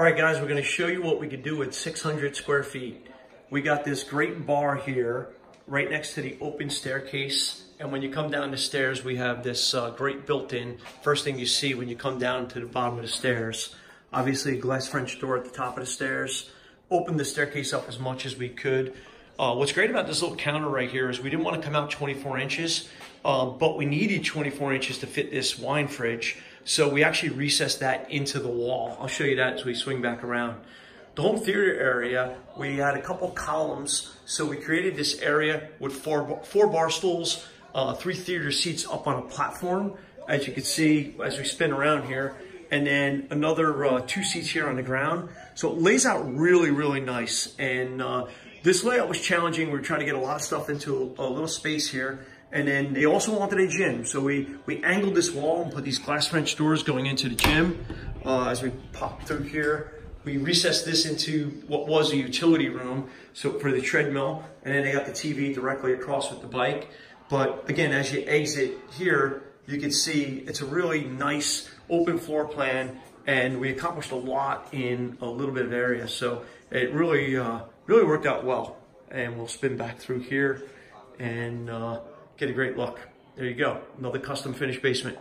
All right, guys, we're gonna show you what we could do with 600 square feet. We got this great bar here right next to the open staircase. And when you come down the stairs, we have this uh, great built-in, first thing you see when you come down to the bottom of the stairs. Obviously a glass French door at the top of the stairs. Open the staircase up as much as we could. Uh, what's great about this little counter right here is we didn't want to come out 24 inches, uh, but we needed 24 inches to fit this wine fridge. So we actually recessed that into the wall. I'll show you that as we swing back around. The home theater area, we had a couple columns. So we created this area with four, four bar stools, uh, three theater seats up on a platform. As you can see, as we spin around here, and then another uh, two seats here on the ground. So it lays out really, really nice. And uh, this layout was challenging. We were trying to get a lot of stuff into a, a little space here. And then they also wanted a gym. So we, we angled this wall and put these glass French doors going into the gym. Uh, as we pop through here, we recessed this into what was a utility room so for the treadmill. And then they got the TV directly across with the bike. But again, as you exit here, you can see it's a really nice open floor plan and we accomplished a lot in a little bit of area. So it really, uh, really worked out well. And we'll spin back through here and uh, get a great look. There you go, another custom finished basement.